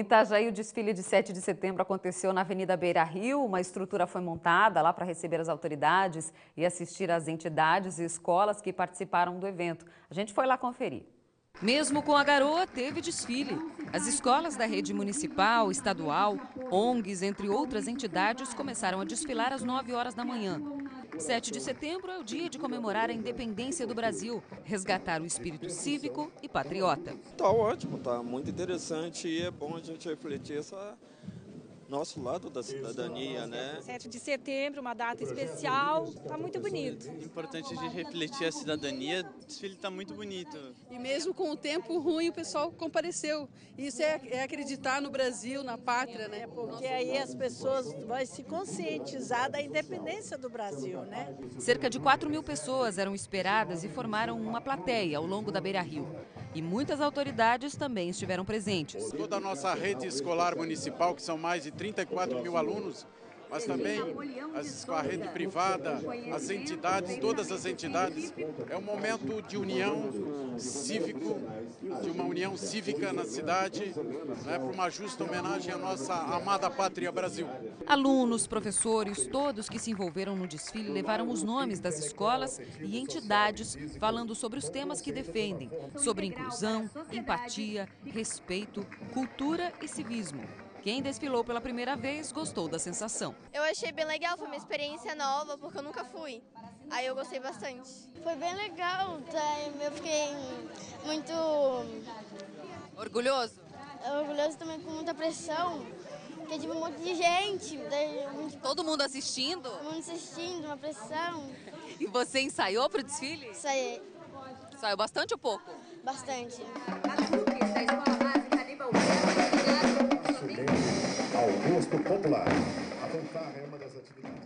Itajaí, o desfile de 7 de setembro aconteceu na Avenida Beira Rio. Uma estrutura foi montada lá para receber as autoridades e assistir às entidades e escolas que participaram do evento. A gente foi lá conferir. Mesmo com a garoa, teve desfile. As escolas da rede municipal, estadual, ONGs, entre outras entidades, começaram a desfilar às 9 horas da manhã. 7 de setembro é o dia de comemorar a independência do Brasil, resgatar o espírito cívico e patriota. Está ótimo, está muito interessante e é bom a gente refletir essa nosso lado da cidadania, né? 7 de setembro, uma data especial, tá muito bonito. Importante de refletir a cidadania, o desfile tá muito bonito. E mesmo com o tempo ruim, o pessoal compareceu. Isso é, é acreditar no Brasil, na pátria, né? Porque aí as pessoas vão se conscientizar da independência do Brasil, né? Cerca de 4 mil pessoas eram esperadas e formaram uma plateia ao longo da Beira Rio. E muitas autoridades também estiveram presentes. Toda a nossa rede escolar municipal, que são mais de 34 mil alunos, mas também as, a rede privada, as entidades, todas as entidades. É um momento de união cívico, de uma união cívica na cidade, né, para uma justa homenagem à nossa amada pátria Brasil. Alunos, professores, todos que se envolveram no desfile levaram os nomes das escolas e entidades falando sobre os temas que defendem, sobre inclusão, empatia, respeito, cultura e civismo. Quem desfilou pela primeira vez gostou da sensação. Eu achei bem legal, foi uma experiência nova, porque eu nunca fui. Aí eu gostei bastante. Foi bem legal, tá? eu fiquei muito... Orgulhoso? Orgulhoso também com muita pressão, porque tive um monte de gente. Daí, Todo mundo assistindo? Todo mundo assistindo, uma pressão. E você ensaiou para o desfile? Ensaiei. Saiu bastante ou pouco? Bastante. ao gosto popular. É uma das atividades.